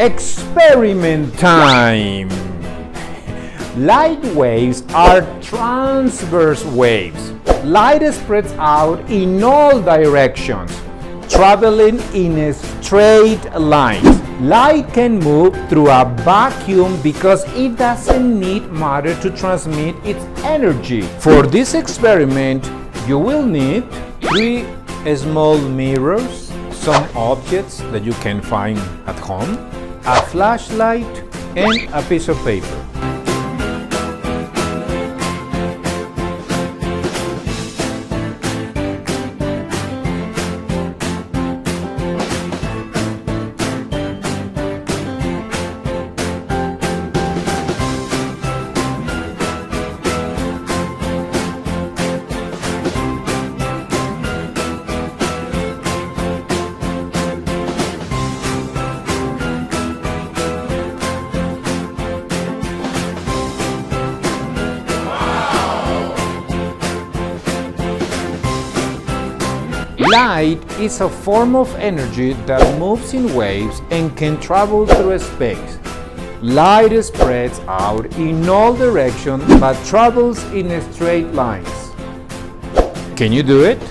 Experiment time! Light waves are transverse waves. Light spreads out in all directions, traveling in a straight lines. Light can move through a vacuum because it doesn't need matter to transmit its energy. For this experiment, you will need three small mirrors, some objects that you can find at home, a flashlight, and a piece of paper. Light is a form of energy that moves in waves and can travel through space. Light spreads out in all directions but travels in straight lines. Can you do it?